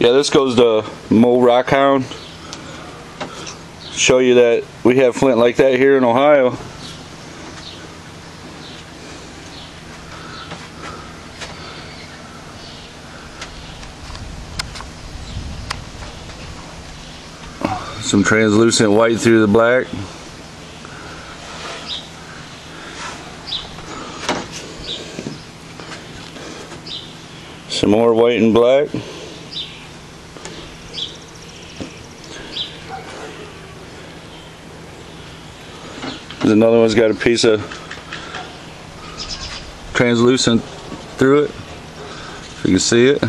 Yeah, this goes to Mo Rockhound. Show you that we have flint like that here in Ohio. Some translucent white through the black. Some more white and black. Another one's got a piece of translucent through it. If you can see it.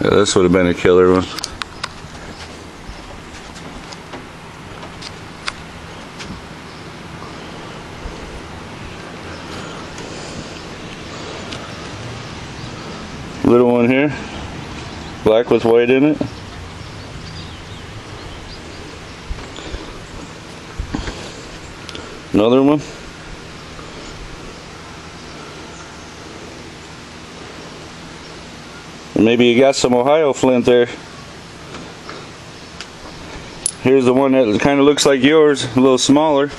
Yeah, this would have been a killer one. Little one here, black with white in it. Another one. Maybe you got some Ohio flint there. Here's the one that kind of looks like yours, a little smaller.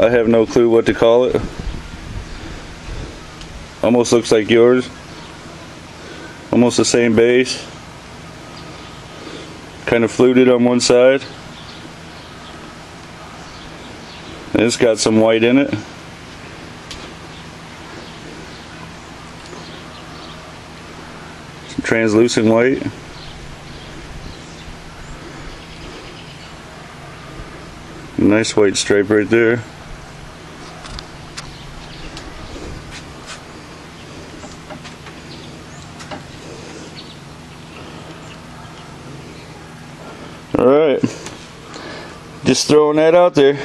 I have no clue what to call it. Almost looks like yours. Almost the same base. Kind of fluted on one side. And it's got some white in it. Some translucent white. Nice white stripe right there. Alright. Just throwing that out there.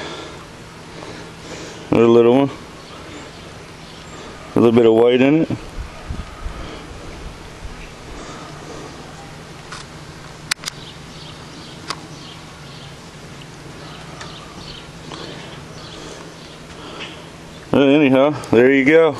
Another little one. A little bit of white in it. Anyhow, there you go.